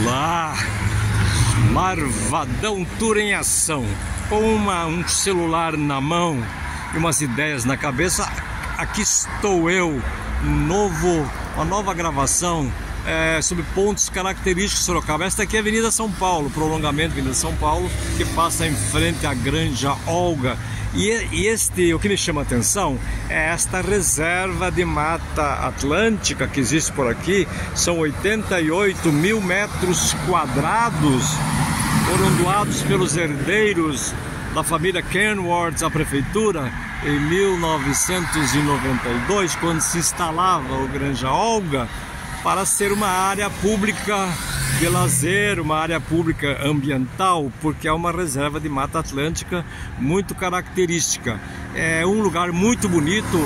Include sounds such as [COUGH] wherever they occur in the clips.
Olá! Marvadão Tour em ação, com uma, um celular na mão e umas ideias na cabeça. Aqui estou eu, um novo, uma nova gravação é, sobre pontos característicos de Sorocaba. Esta aqui é a Avenida São Paulo, prolongamento da Avenida São Paulo, que passa em frente à Granja Olga e, este, o que me chama a atenção é esta reserva de mata atlântica que existe por aqui. São 88 mil metros quadrados, foram doados pelos herdeiros da família Kenworth à prefeitura em 1992, quando se instalava o Granja Olga, para ser uma área pública de lazer, uma área pública ambiental, porque é uma reserva de mata atlântica muito característica. É um lugar muito bonito,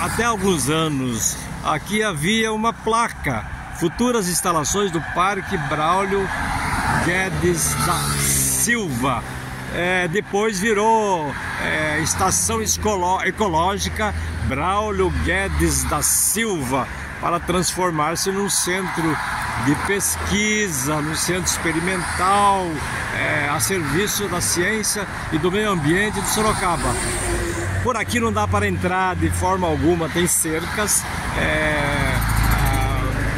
até alguns anos aqui havia uma placa, futuras instalações do Parque Braulio Guedes da Silva. É, depois virou é, Estação Ecológica Braulio Guedes da Silva para transformar-se num centro de pesquisa, num centro experimental, é, a serviço da ciência e do meio ambiente de Sorocaba. Por aqui não dá para entrar de forma alguma, tem cercas. É,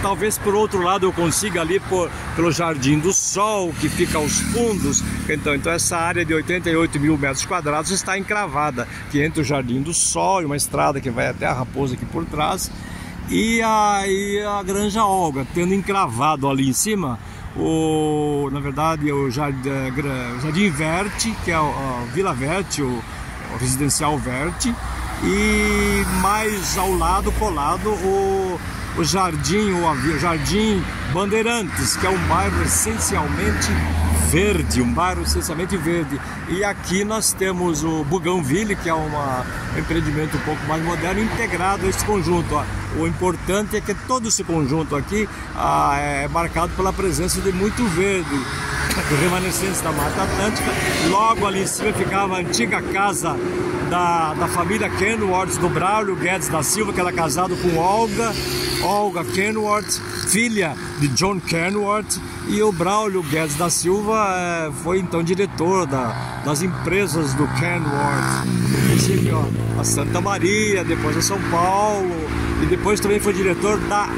talvez por outro lado eu consiga ali por, pelo Jardim do Sol, que fica aos fundos. Então, então essa área de 88 mil metros quadrados está encravada, que entre o Jardim do Sol e uma estrada que vai até a Raposa aqui por trás e aí a Granja Olga, tendo encravado ali em cima, o, na verdade o Jardim, o Jardim Verte, que é a Vila Verte, o, o residencial Verte, e mais ao lado, colado, o, o Jardim, o Jardim Bandeirantes, que é um bairro essencialmente verde, um bairro essencialmente verde. E aqui nós temos o Bugãoville, que é uma, um empreendimento um pouco mais moderno, integrado a esse conjunto. O importante é que todo esse conjunto aqui ah, é marcado pela presença de muito verde, remanescentes da Mata Atlântica. Logo ali em cima ficava a antiga casa da, da família Kenworth, do Braulio Guedes da Silva, que era casado com Olga, Olga Kenworth, filha de John Kenworth, e o Braulio Guedes da Silva é, foi então diretor da, das empresas do Kenworth, inclusive ó, a Santa Maria, depois a São Paulo, e depois também foi diretor da,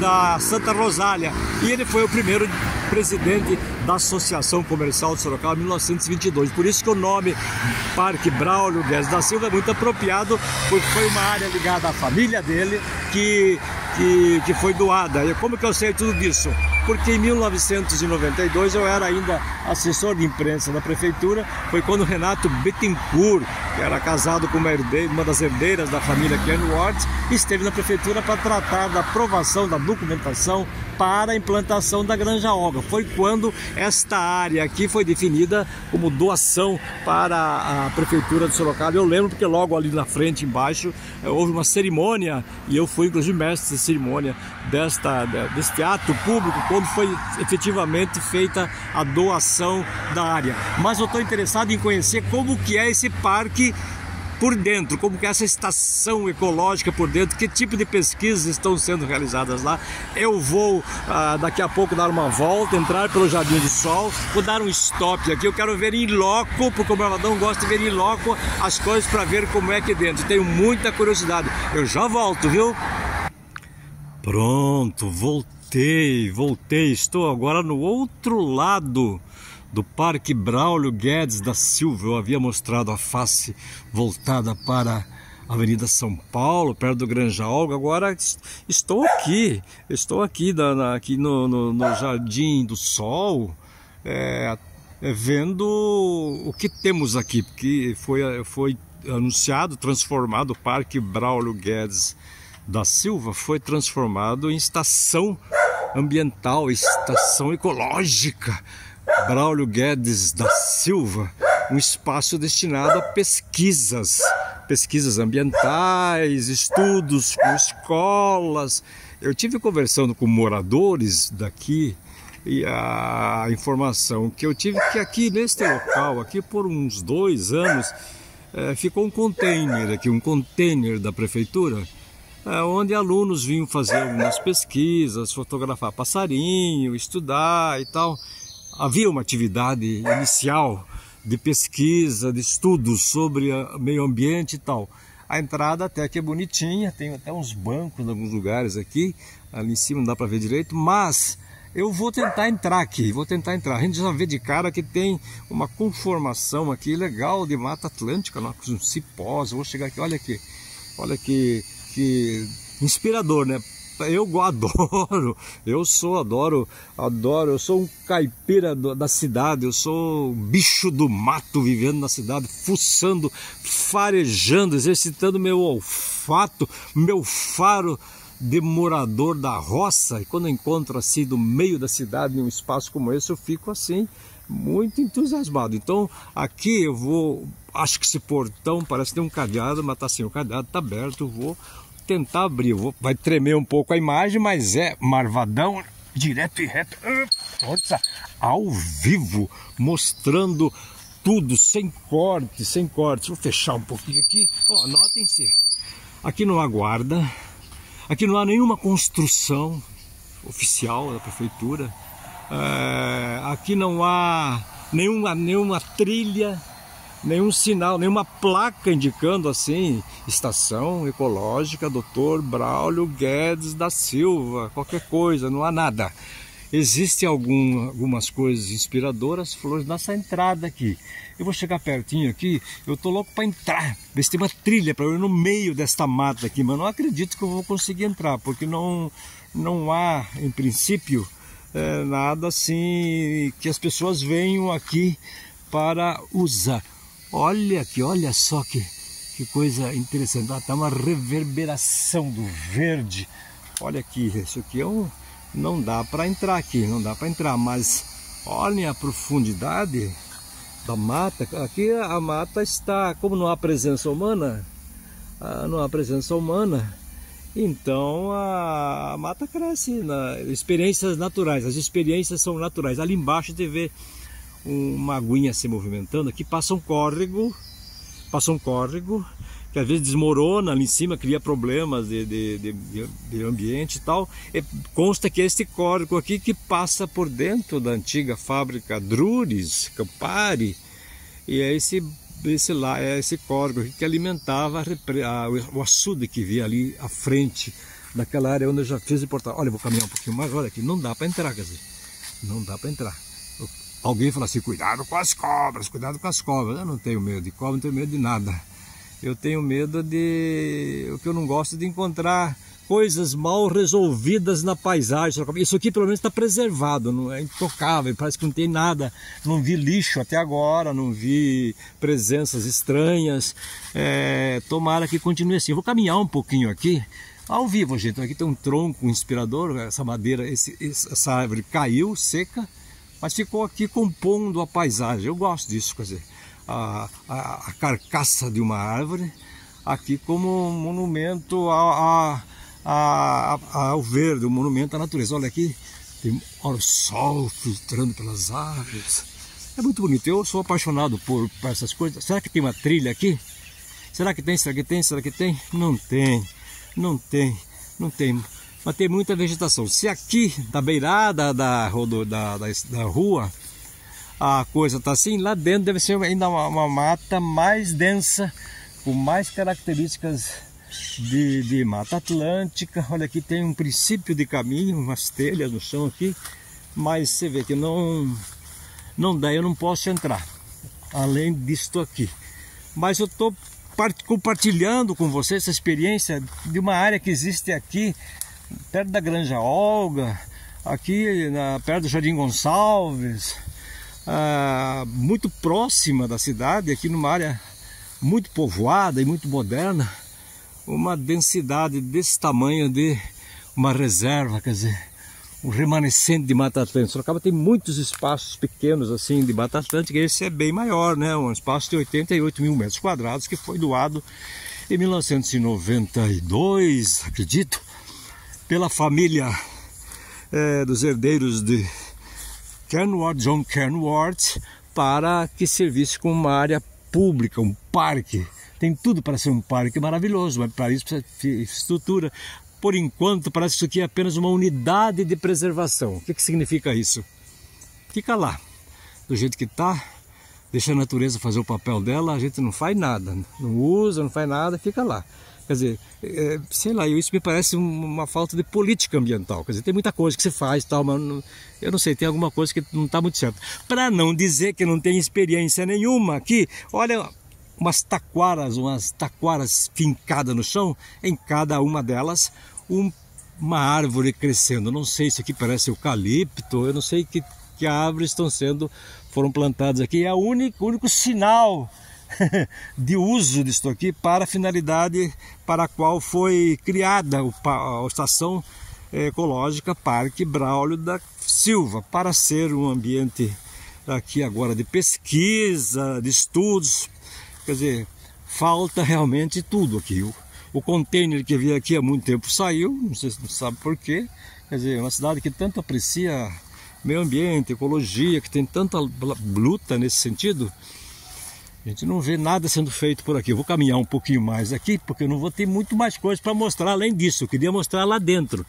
da Santa Rosália, e ele foi o primeiro presidente da Associação Comercial de Sorocaba em 1922. Por isso que o nome Parque Braulio Guedes da Silva é muito apropriado, porque foi uma área ligada à família dele que, que, que foi doada. E como que eu sei tudo disso? Porque em 1992 eu era ainda assessor de imprensa da prefeitura, foi quando Renato Bittencourt, que era casado com uma, herdeira, uma das herdeiras da família Kenworth, esteve na prefeitura para tratar da aprovação da documentação para a implantação da Granja Olga. Foi quando esta área aqui foi definida como doação para a Prefeitura de Sorocaba. Eu lembro porque logo ali na frente, embaixo, eh, houve uma cerimônia e eu fui inclusive mestre de cerimônia desta, deste ato público quando foi efetivamente feita a doação da área. Mas eu estou interessado em conhecer como que é esse parque por dentro, como que é essa estação ecológica por dentro, que tipo de pesquisas estão sendo realizadas lá. Eu vou ah, daqui a pouco dar uma volta, entrar pelo Jardim do Sol, vou dar um stop aqui, eu quero ver em loco, porque o Bravadão gosta de ver em loco as coisas para ver como é aqui dentro. Tenho muita curiosidade. Eu já volto, viu? Pronto, voltei, voltei. Estou agora no outro lado do Parque Braulio Guedes da Silva. Eu havia mostrado a face voltada para a Avenida São Paulo, perto do Granja Olga. Agora estou aqui, estou aqui, na, aqui no, no, no, Jardim do Sol, é, é, vendo o que temos aqui, porque foi, foi anunciado, transformado o Parque Braulio Guedes da Silva, foi transformado em estação ambiental, estação ecológica Braulio Guedes da Silva, um espaço destinado a pesquisas, pesquisas ambientais, estudos com escolas. Eu tive conversando com moradores daqui e a informação que eu tive que aqui neste local, aqui por uns dois anos, é, ficou um container aqui, um container da prefeitura é, onde alunos vinham fazer algumas pesquisas, fotografar passarinho, estudar e tal. Havia uma atividade inicial de pesquisa, de estudos sobre meio ambiente e tal. A entrada até que é bonitinha, tem até uns bancos em alguns lugares aqui, ali em cima não dá para ver direito, mas eu vou tentar entrar aqui, vou tentar entrar. A gente já vê de cara que tem uma conformação aqui legal de Mata Atlântica, um cipós. vou chegar aqui, olha aqui, olha que, que inspirador, né? eu [LAUGHS] adoro, eu sou, adoro, adoro, eu sou um caipira da cidade, eu sou um bicho do mato vivendo na cidade, fuçando, farejando, exercitando meu olfato, meu faro de morador da roça, e quando eu encontro assim no meio da cidade, em um espaço como esse, eu fico assim, muito entusiasmado. Então aqui eu vou, acho que esse portão parece ter um cadeado, mas tá assim, o cadeado tá aberto, vou tentar abrir. Vou, vai tremer um pouco a imagem, mas é marvadão, direto e reto. Força, ao vivo, mostrando tudo, sem corte, sem corte. Vou fechar um pouquinho aqui. Ó, notem-se, aqui não há guarda, aqui não há nenhuma construção oficial da prefeitura. É, aqui não há nenhuma, nenhuma trilha nenhum sinal, nenhuma placa indicando assim, estação ecológica Dr. Braulio Guedes da Silva, qualquer coisa, não há nada. Existem algum, algumas coisas inspiradoras, flores nessa entrada aqui. Eu vou chegar pertinho aqui, eu tô louco para entrar, ver se tem uma trilha para eu ir no meio desta mata aqui, mas não acredito que eu vou conseguir entrar, porque não, não há, em princípio, é, nada assim que as pessoas venham aqui para usar. Olha aqui, olha só que, que coisa interessante. Ah, tá uma reverberação do verde. Olha aqui, isso aqui é um. Não dá para entrar aqui, não dá para entrar, mas olhem a profundidade da mata. Aqui a mata está, como não há presença humana, ah, não há presença humana, então a, mata cresce na experiências naturais. As experiências são naturais. Ali embaixo você vê uma aguinha se movimentando, aqui passa um córrego, passa um córrego, que às vezes desmorona ali em cima, cria problemas de, de, de, de ambiente e tal. E consta que é este córrego aqui que passa por dentro da antiga fábrica Drures, Campari, e é esse, esse, lá, é esse córrego que alimentava a, a, o açude que via ali à frente daquela área onde eu já fiz importar. Olha, eu vou caminhar um pouquinho mais, olha aqui, não dá para entrar, quer dizer, não dá para entrar alguém fala assim, cuidado com as cobras, cuidado com as cobras. Eu não tenho medo de cobra, não tenho medo de nada. Eu tenho medo de... o que eu não gosto de encontrar coisas mal resolvidas na paisagem. Isso aqui pelo menos está preservado, não é intocável, parece que não tem nada. Não vi lixo até agora, não vi presenças estranhas. É, tomara que continue assim. Eu vou caminhar um pouquinho aqui, ao vivo, gente. Aqui tem um tronco inspirador, essa madeira, esse, essa árvore caiu seca mas ficou aqui compondo a paisagem. Eu gosto disso, quer dizer, a, a, a carcaça de uma árvore aqui como um monumento a, ao verde, um monumento à natureza. Olha aqui, tem o sol filtrando pelas árvores. É muito bonito. Eu sou apaixonado por, por essas coisas. Será que tem uma trilha aqui? Será que tem? Será que tem? Será que tem? Não tem. Não tem. Não tem tem muita vegetação. Se aqui da beirada da, da, da, da rua a coisa está assim, lá dentro deve ser ainda uma, uma, mata mais densa, com mais características de, de mata atlântica. Olha aqui tem um princípio de caminho, umas telhas no chão aqui, mas você vê que não, não dá, eu não posso entrar, além disto aqui. Mas eu estou compartilhando com você essa experiência de uma área que existe aqui perto da Granja Olga, aqui na, perto do Jardim Gonçalves, ah, muito próxima da cidade, aqui numa área muito povoada e muito moderna, uma densidade desse tamanho de uma reserva, quer dizer, um remanescente de Mata Atlântica. Sorocaba tem muitos espaços pequenos assim de Mata Atlântica, esse é bem maior, né? um espaço de 88 mil metros quadrados que foi doado em 1992, acredito, pela família é, dos herdeiros de Kenworth, John Kenworth, para que servisse como uma área pública, um parque tem tudo para ser um parque maravilhoso, mas para isso precisa estrutura. Por enquanto, parece que isso aqui é apenas uma unidade de preservação. O que, que significa isso? Fica lá, do jeito que está, deixa a natureza fazer o papel dela, a gente não faz nada, não usa, não faz nada, fica lá. Quer dizer, é, sei lá, isso me parece uma falta de política ambiental. Quer dizer, tem muita coisa que se faz tal, mas não, eu não sei, tem alguma coisa que não está muito certo. Para não dizer que não tem experiência nenhuma aqui, olha umas taquaras, umas taquaras fincadas no chão, em cada uma delas um, uma árvore crescendo. Não sei se aqui parece eucalipto, eu não sei que, que árvores estão sendo, foram plantadas aqui. É o único, único sinal [LAUGHS] de uso disto aqui para a finalidade para a qual foi criada a estação ecológica Parque Braulio da Silva, para ser um ambiente aqui agora de pesquisa, de estudos, quer dizer, falta realmente tudo aqui. O, o container que havia aqui há muito tempo saiu, não sei se não sabe por quê, quer dizer, uma cidade que tanto aprecia meio ambiente, ecologia, que tem tanta luta nesse sentido, a gente não vê nada sendo feito por aqui. Eu vou caminhar um pouquinho mais aqui, porque eu não vou ter muito mais coisa para mostrar além disso. Eu queria mostrar lá dentro.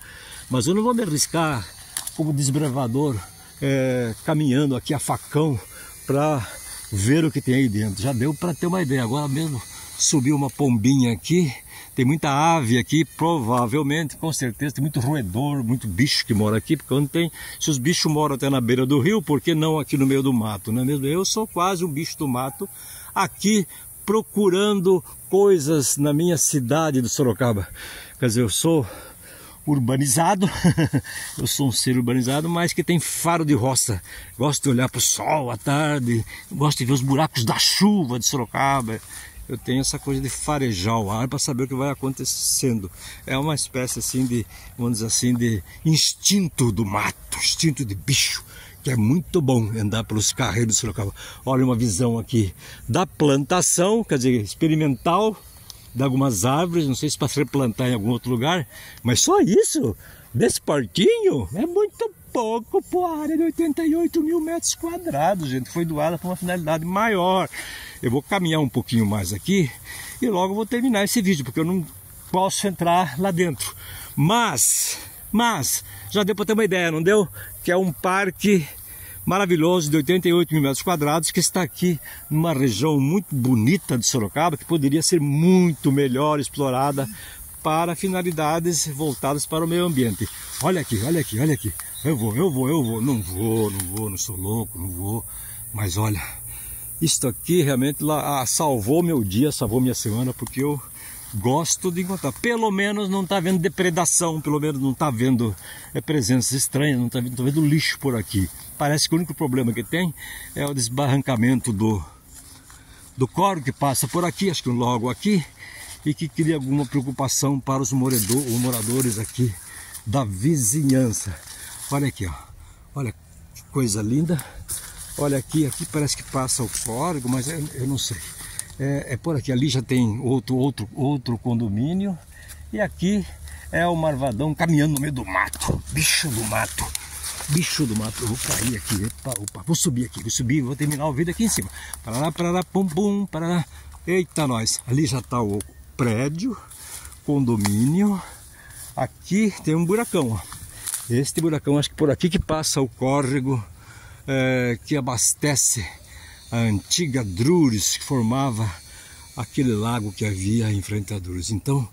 Mas eu não vou me arriscar como desbravador, é, caminhando aqui a facão para ver o que tem aí dentro. Já deu para ter uma ideia. Agora mesmo subiu uma pombinha aqui. Tem muita ave aqui, provavelmente, com certeza, tem muito roedor, muito bicho que mora aqui, porque onde tem, se os bichos moram até na beira do rio, por que não aqui no meio do mato, não é mesmo? Eu sou quase um bicho do mato, aqui procurando coisas na minha cidade de Sorocaba. Quer dizer, eu sou urbanizado, [LAUGHS] eu sou um ser urbanizado, mas que tem faro de roça. Gosto de olhar para o sol à tarde, gosto de ver os buracos da chuva de Sorocaba. Eu tenho essa coisa de farejar o ar para saber o que vai acontecendo. É uma espécie assim de, vamos dizer assim, de instinto do mato, instinto de bicho que é muito bom andar pelos carreiros de Sorocaba. Olha uma visão aqui da plantação, quer dizer, experimental de algumas árvores, não sei se para replantar em algum outro lugar, mas só isso, desse parquinho, é muito pouco por área de 88 mil metros quadrados, gente. Foi doada para uma finalidade maior. Eu vou caminhar um pouquinho mais aqui e logo vou terminar esse vídeo, porque eu não posso entrar lá dentro. Mas mas já deu para ter uma ideia, não deu? Que é um parque maravilhoso de 88 mil metros quadrados que está aqui numa região muito bonita de Sorocaba que poderia ser muito melhor explorada para finalidades voltadas para o meio ambiente. Olha aqui, olha aqui, olha aqui. Eu vou, eu vou, eu vou. Não vou, não vou, não sou louco, não vou. Mas olha, isto aqui realmente lá, ah, salvou meu dia, salvou minha semana, porque eu gosto de encontrar. Pelo menos não está vendo depredação, pelo menos não está vendo é, presenças estranhas, não está vendo, vendo lixo por aqui. Parece que o único problema que tem é o desbarrancamento do, do córrego que passa por aqui, acho que logo aqui, e que cria alguma preocupação para os morador, moradores aqui da vizinhança. Olha aqui, ó. olha que coisa linda. Olha aqui, aqui parece que passa o córrego, mas eu, eu não sei é, é por aqui. Ali já tem outro, outro, outro condomínio. E aqui é o Marvadão caminhando no meio do mato. Bicho do mato. Bicho do mato. Eu vou cair aqui. Opa, opa. Vou subir aqui. Vou subir. Vou terminar o vídeo aqui em cima. Parará, parará, pum, pum, parará. Eita, nós. Ali já está o prédio, condomínio. Aqui tem um buracão. Ó. Este buracão, acho que por aqui que passa o córrego é, que abastece a antiga Drures que formava aquele lago que havia em frente a Drures. Então,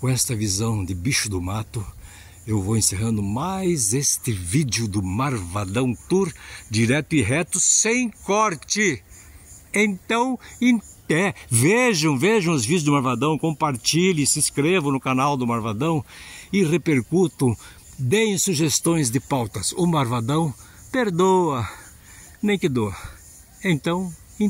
com esta visão de bicho do mato, eu vou encerrando mais este vídeo do Marvadão Tour, direto e reto, sem corte. Então, é, vejam, vejam os vídeos do Marvadão, compartilhem, se inscrevam no canal do Marvadão e repercutam, deem sugestões de pautas. O Marvadão perdoa, nem que doa. Então, em